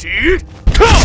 起撤！